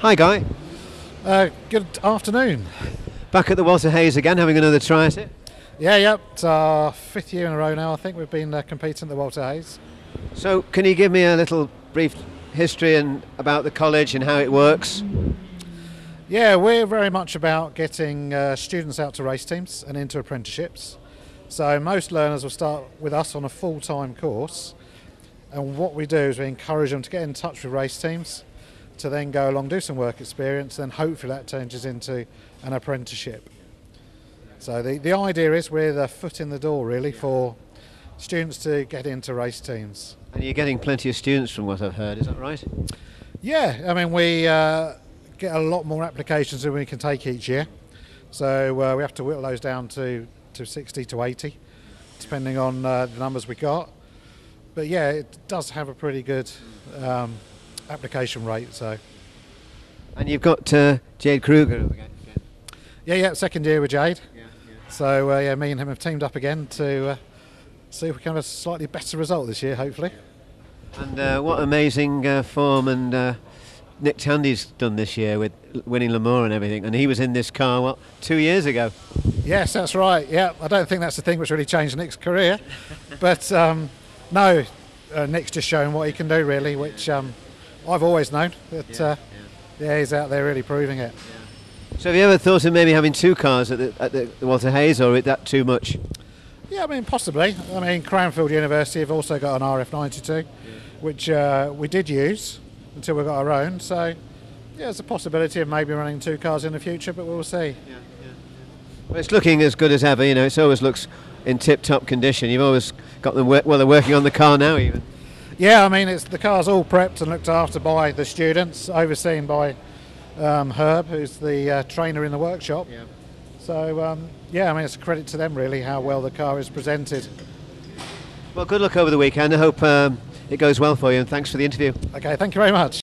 Hi, Guy. Uh, good afternoon. Back at the Walter Hayes again, having another try at it. Yeah, yep. It's our fifth year in a row now. I think we've been uh, competing at the Walter Hayes. So, can you give me a little brief history and about the college and how it works? Yeah, we're very much about getting uh, students out to race teams and into apprenticeships. So most learners will start with us on a full-time course, and what we do is we encourage them to get in touch with race teams, to then go along do some work experience, then hopefully that turns into an apprenticeship. So the, the idea is we're the foot in the door really for students to get into race teams. And you're getting plenty of students from what I've heard, is that right? Yeah, I mean we uh, get a lot more applications than we can take each year, so uh, we have to whittle those down to, to 60 to 80, depending on uh, the numbers we got. But yeah, it does have a pretty good um, application rate. So And you've got uh, Jade Kruger again. yeah, yeah, second year with Jade. Yeah, yeah. So uh, yeah, me and him have teamed up again to uh, see if we can have a slightly better result this year, hopefully. And uh, what amazing uh, form and uh, Nick Tandy's done this year with winning Le Mans and everything. And he was in this car, what, two years ago? Yes, that's right. Yeah, I don't think that's the thing which really changed Nick's career, but um, no, uh, Nick's just showing what he can do really, which um, I've always known. That Yeah, uh, yeah, he's out there really proving it. So have you ever thought of maybe having two cars at the, at the Walter Hayes, or is that too much? Yeah, I mean possibly. I mean Cranfield University have also got an RF92, which uh, we did use until we got our own. So yeah, there's a possibility of maybe running two cars in the future, but we'll see. Well, it's looking as good as ever. You know, it always looks in tip-top condition. You've always got them. Well, they're working on the car now, even. Yeah, I mean it's the car's all prepped and looked after by the students, overseen by um, Herb, who's the uh, trainer in the workshop. Yeah. So um, yeah, I mean it's a credit to them really how well the car is presented. Well, good luck over the weekend. I hope um, it goes well for you, and thanks for the interview. Okay, thank you very much.